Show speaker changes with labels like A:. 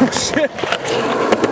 A: oh shit!